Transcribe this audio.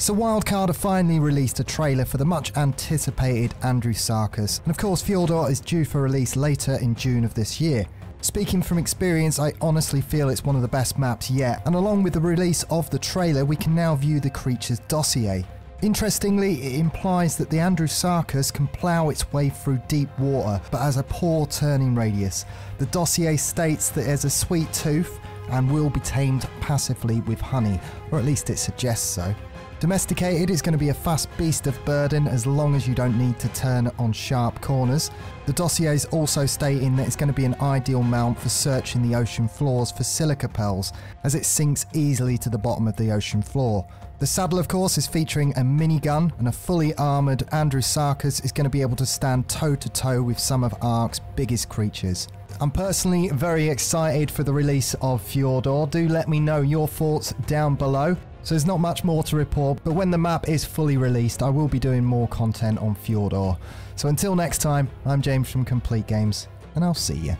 So Wildcard have finally released a trailer for the much anticipated Andrewsarchus, and of course Fjordur is due for release later in June of this year. Speaking from experience, I honestly feel it's one of the best maps yet, and along with the release of the trailer, we can now view the creature's dossier. Interestingly, it implies that the Andrewsarchus can plough its way through deep water, but has a poor turning radius. The dossier states that it has a sweet tooth and will be tamed passively with honey, or at least it suggests so. Domesticated is going to be a fast beast of burden as long as you don't need to turn on sharp corners. The dossier is also stating that it's going to be an ideal mount for searching the ocean floors for silica pearls, as it sinks easily to the bottom of the ocean floor. The saddle, of course, is featuring a minigun, and a fully armoured Andrewsarchus is going to be able to stand toe to toe with some of Ark's biggest creatures. I'm personally very excited for the release of Fjordur. Do let me know your thoughts down below. So there's not much more to report, but when the map is fully released, I will be doing more content on Fjordur. So until next time, I'm James from Complete Games, and I'll see you.